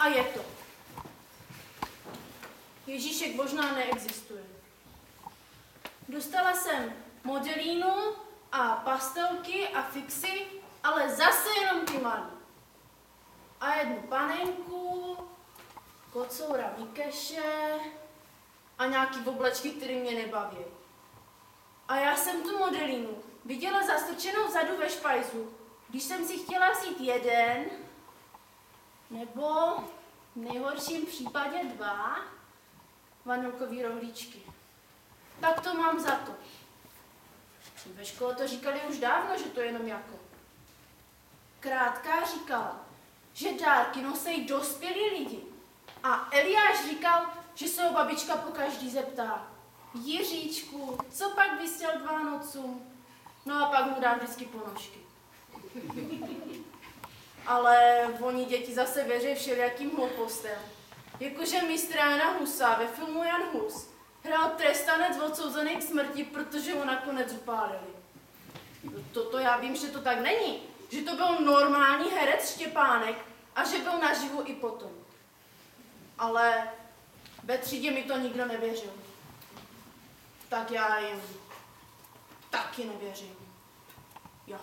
A je to. Ježíšek možná neexistuje. Dostala jsem modelínu a pastelky a fixy, ale zase jenom ty malý. A jednu panenku, kocoura Mikeše a nějaký oblečky, které mě nebaví. A já jsem tu modelínu viděla zastrčenou vzadu ve špajzu, když jsem si chtěla vzít jeden, nebo v nejhorším případě dva vanilkový rohlíčky. Tak to mám za to. Ve škole to říkali už dávno, že to je jenom jako. Krátká říkala, že dárky nosí dospělí lidi. A Eliáš říkal, že se ho babička po každý zeptá. Jiříčku, co pak bys chtěl k Vánocům? No a pak mu dá vždycky ponožky. Ale oni děti zase věří všelijakým hloupostem. Jakože mistr Jana Husa ve filmu Jan Hus hrál trestanec odsouzený k smrti, protože ho nakonec upálili. Toto já vím, že to tak není. Že to byl normální herec Štěpánek a že byl naživu i potom. Ale ve třídě mi to nikdo nevěřil. Tak já jim taky nevěřím. Jo.